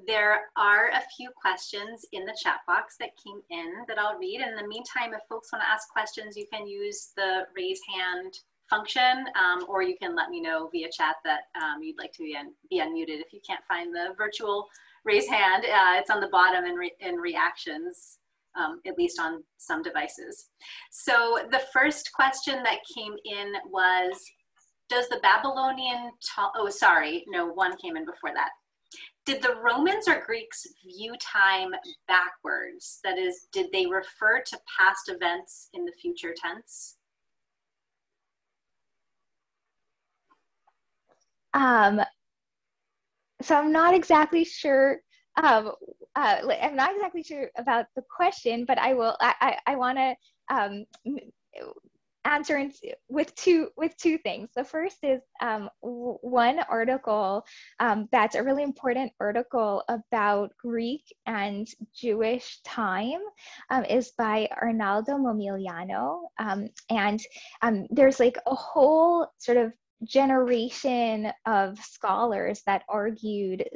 There are a few questions in the chat box that came in that I'll read. In the meantime, if folks want to ask questions, you can use the raise hand function, um, or you can let me know via chat that um, you'd like to be, un be unmuted if you can't find the virtual raise hand. Uh, it's on the bottom in, re in reactions um, at least on some devices. So the first question that came in was, does the Babylonian, oh sorry, no, one came in before that. Did the Romans or Greeks view time backwards? That is, did they refer to past events in the future tense? Um, so I'm not exactly sure um, uh, I'm not exactly sure about the question, but I will. I I, I want to um, answer in, with two with two things. The first is um, one article um, that's a really important article about Greek and Jewish time um, is by Arnaldo Momigliano, um, and um, there's like a whole sort of generation of scholars that argued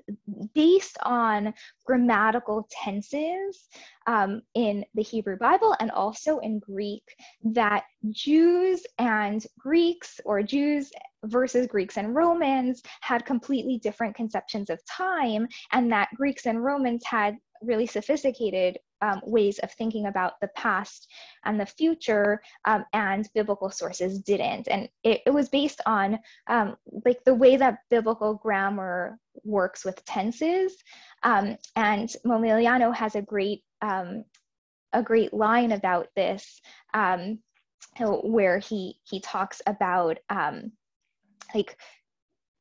based on grammatical tenses um, in the Hebrew Bible and also in Greek that Jews and Greeks or Jews versus Greeks and Romans had completely different conceptions of time and that Greeks and Romans had really sophisticated um, ways of thinking about the past and the future, um, and biblical sources didn't. And it, it was based on um, like the way that biblical grammar works with tenses. Um, and Momigliano has a great um, a great line about this, um, where he he talks about like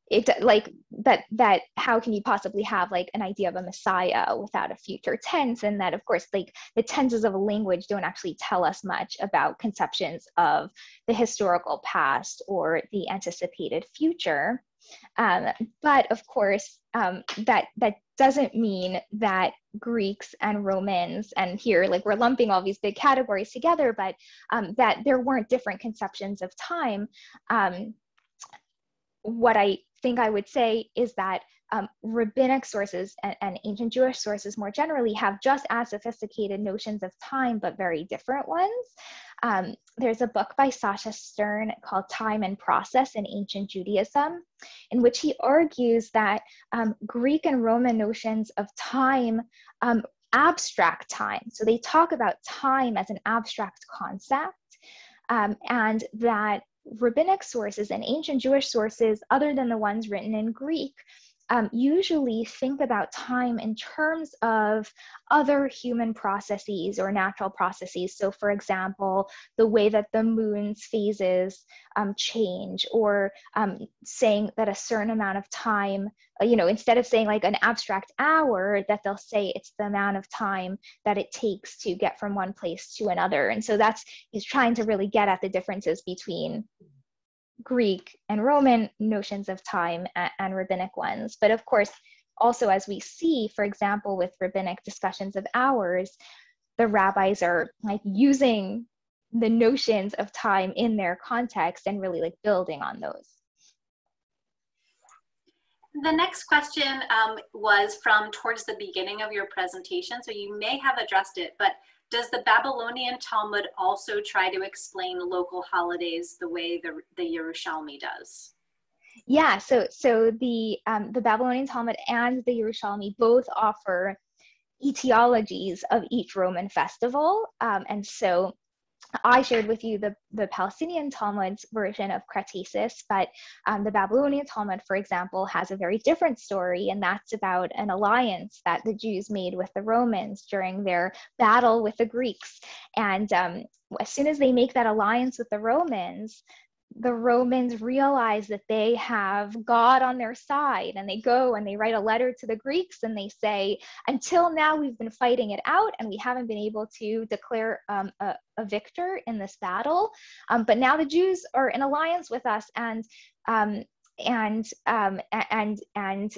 it like that that how can you possibly have like an idea of a messiah without a future tense? And that of course like the tenses of a language don't actually tell us much about conceptions of the historical past or the anticipated future. Um, but of course um, that that doesn't mean that greeks and romans and here like we're lumping all these big categories together but um, that there weren't different conceptions of time. Um, what I think I would say is that um, rabbinic sources and, and, ancient Jewish sources more generally have just as sophisticated notions of time, but very different ones. Um, there's a book by Sacha Stern called Time and Process in Ancient Judaism, in which he argues that um, Greek and Roman notions of time um, abstract time. So they talk about time as an abstract concept, um, and that rabbinic sources and ancient Jewish sources, other than the ones written in Greek, um, usually think about time in terms of other human processes or natural processes. So, for example, the way that the moon's phases um, change, or um, saying that a certain amount of time, uh, you know, instead of saying like an abstract hour, that they'll say it's the amount of time that it takes to get from one place to another. And so that's he's trying to really get at the differences between Greek and Roman notions of time and, and rabbinic ones. But of course, also as we see, for example, with rabbinic discussions of hours, the rabbis are like using the notions of time in their context and really like building on those. The next question um, was from towards the beginning of your presentation, so you may have addressed it, but does the Babylonian Talmud also try to explain local holidays the way the, the Yerushalmi does? Yeah, so so the um, the Babylonian Talmud and the Yerushalmi both offer etiologies of each Roman festival, um, and so I shared with you the, the Palestinian Talmud's version of Kratesis, but um, the Babylonian Talmud, for example, has a very different story, and that's about an alliance that the Jews made with the Romans during their battle with the Greeks. And um, as soon as they make that alliance with the Romans, the Romans realize that they have God on their side and they go and they write a letter to the Greeks and they say, until now we've been fighting it out and we haven't been able to declare um, a, a, victor in this battle. Um, but now the Jews are in alliance with us and um, and um, and and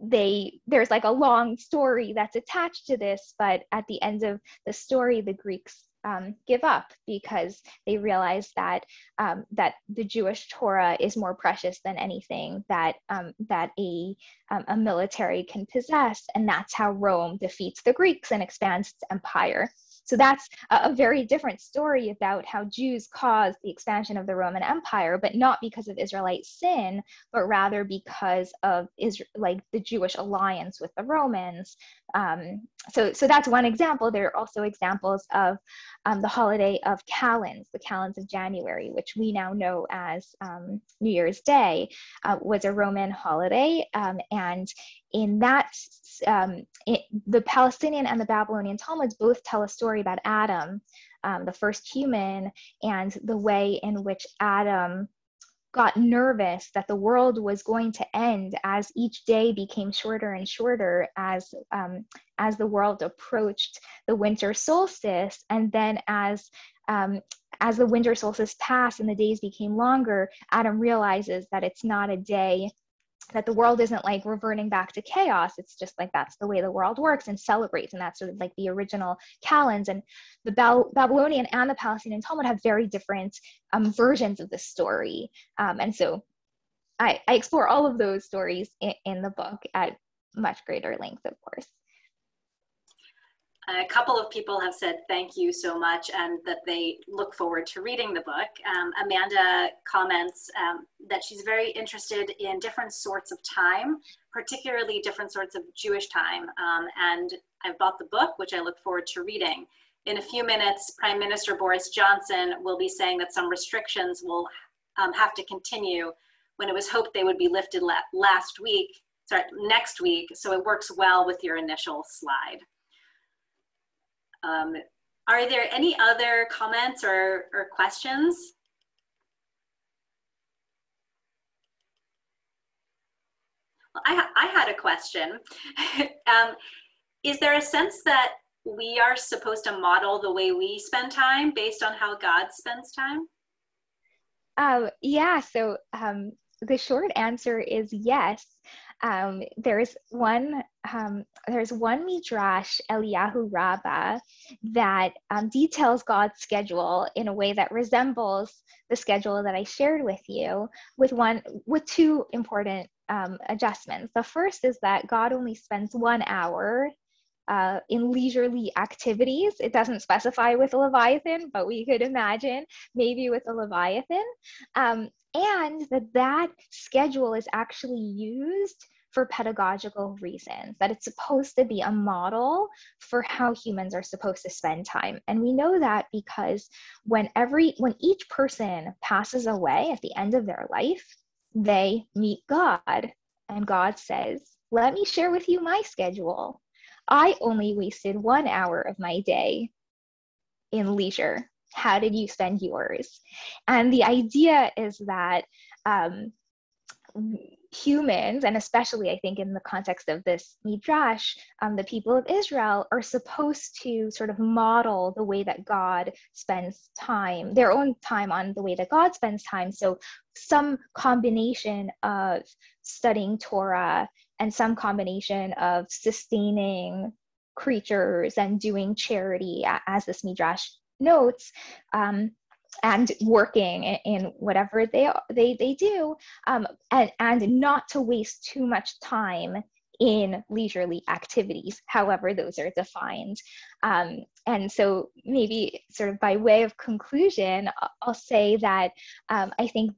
they there's like a long story that's attached to this but at the end of the story the greeks um, give up because they realize that um, that the Jewish Torah is more precious than anything that um, that a um, a military can possess, and that's how Rome defeats the Greeks and expands its empire. So that's a, very different story about how Jews caused the expansion of the Roman Empire, but not because of Israelite sin, but rather because of Israel, like the Jewish alliance with the Romans. Um, so, so that's one example. There are also examples of um, the holiday of Calends, the Calends of January, which we now know as um, New Year's Day, uh, was a Roman holiday, um, and in that, um, it, the Palestinian and the Babylonian Talmuds both tell a story about Adam, um, the first human, and the way in which Adam got nervous that the world was going to end as each day became shorter and shorter as um, as the world approached the winter solstice. And then as um, as the winter solstice passed and the days became longer adam realizes that it's not a day that the world isn't like reverting back to chaos. It's just like that's the way the world works and celebrates and that's sort of like the original calends and the babylonian and the palestinian talmud have very different um, versions of the story. Um, and so I, I explore all of those stories in, in the book at much greater length of course a couple of people have said thank you so much and that they look forward to reading the book. Um, Amanda comments um, that she's very interested in different sorts of time, particularly different sorts of Jewish time. Um, and I've bought the book, which I look forward to reading. In a few minutes, Prime Minister Boris Johnson will be saying that some restrictions will um, have to continue when it was hoped they would be lifted la last week, sorry, next week. So it works well with your initial slide. Um, are there any other comments or, or questions? Well, I, I had a question. (laughs) um, is there a sense that we are supposed to model the way we spend time based on how God spends time? Um, yeah, so um, the short answer is yes. Um, there's one um, there's one midrash Eliyahu Rabbah that um, details God's schedule in a way that resembles the schedule that I shared with you, with one with two important um, adjustments. The first is that God only spends one hour uh, in leisurely activities. It doesn't specify with a Leviathan, but we could imagine maybe with a Leviathan. Um, and that that schedule is actually used for pedagogical reasons, that it's supposed to be a model for how humans are supposed to spend time. And we know that because when every when each person passes away at the end of their life, they meet God. And God says, Let me share with you my schedule. I only wasted one hour of my day in leisure. How did you spend yours? And the idea is that um, humans, and especially I think in the context of this midrash, um, the people of Israel are supposed to sort of model the way that God spends time, their own time on the way that God spends time. So some combination of studying Torah and some combination of sustaining creatures and doing charity, as this midrash notes. Um, and working in whatever they they they do um, and and not to waste too much time in leisurely activities however those are defined um, and so maybe sort of by way of conclusion i'll say that um, i think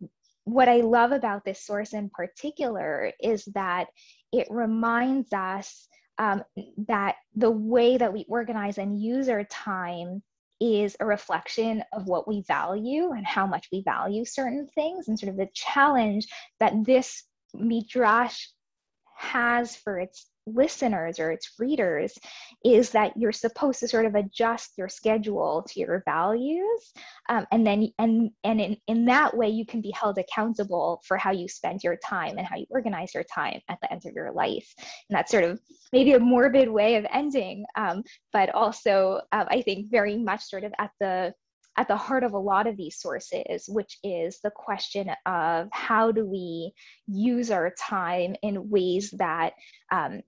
what i love about this source in particular is that it reminds us um, that the way that we organize and use our time is a reflection of what we value and how much we value certain things and sort of the challenge that this midrash has for its listeners or its readers is that you're supposed to sort of adjust your schedule to your values um, and then and and in, in that way you can be held accountable for how you spend your time and how you organize your time at the end of your life. And that's sort of maybe a morbid way of ending um, but also um, i think very much sort of at the at the heart of a lot of these sources, which is the question of how do we use our time in ways that um,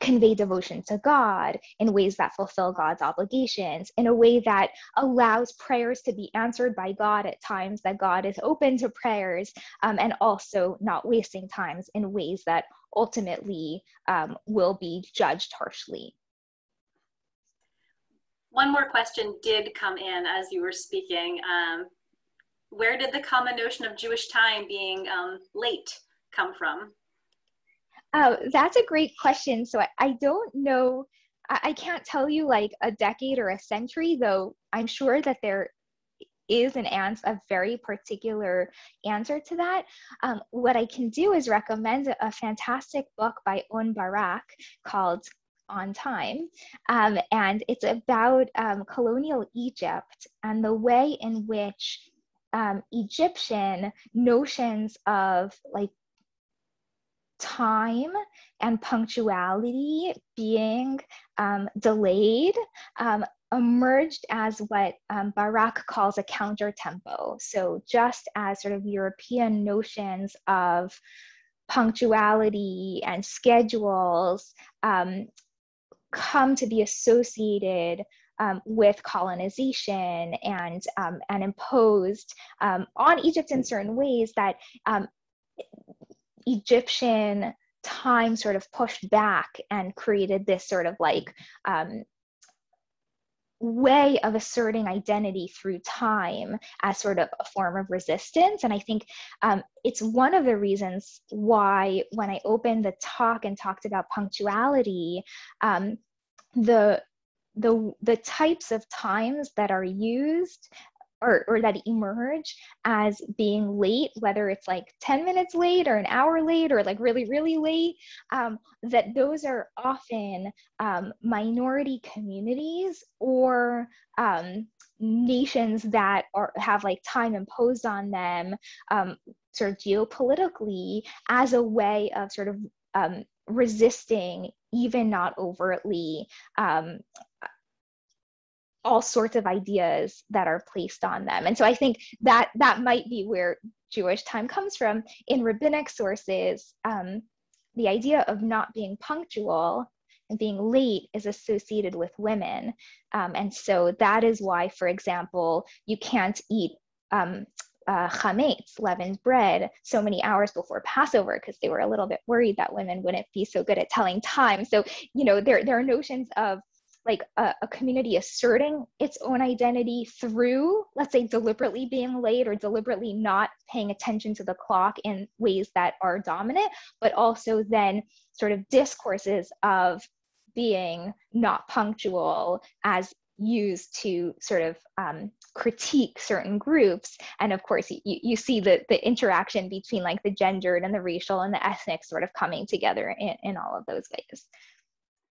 convey devotion to God in ways that fulfill God's obligations, in a way that allows prayers to be answered by God at times that God is open to prayers, um, and also not wasting times in ways that ultimately um, will be judged harshly. One more question did come in as you were speaking. Um, where did the common notion of Jewish time being um, late come from? Uh, that's a great question. So I, I don't know, I, I can't tell you like a decade or a century, though I'm sure that there is an answer, a very particular answer to that. Um, what I can do is recommend a, a fantastic book by On Barak called on time. Um, and it's about um, colonial Egypt and the way in which um, Egyptian notions of like time and punctuality being um, delayed um, emerged as what um, Barak calls a counter tempo. So, just as sort of European notions of punctuality and schedules um, come to be associated um, with colonization and um, and imposed um, on Egypt in certain ways that um, Egyptian time sort of pushed back and created this sort of like um, way of asserting identity through time as sort of a form of resistance. And I think um, it's one of the reasons why when I opened the talk and talked about punctuality, um, the the the types of times that are used or, or that emerge as being late, whether it's like 10 minutes late or an hour late or like really, really late, um, that those are often um, minority communities or um, nations that are have like time imposed on them um, sort of geopolitically as a way of sort of um, resisting even not overtly um, all sorts of ideas that are placed on them. And so i think that that might be where jewish time comes from. In rabbinic sources um, the idea of not being punctual and being late is associated with women. Um, and so that is why for example you can't eat um, uh, chametz, leavened bread, so many hours before Passover because they were a little bit worried that women wouldn't be so good at telling time. So, you know, there, there are notions of like a, a, community asserting its own identity through, let's say, deliberately being late or deliberately not paying attention to the clock in ways that are dominant, but also then sort of discourses of being not punctual as used to sort of um, critique certain groups. And of course you, you see the, the interaction between like the gendered and the racial and the ethnic sort of coming together in, in all of those ways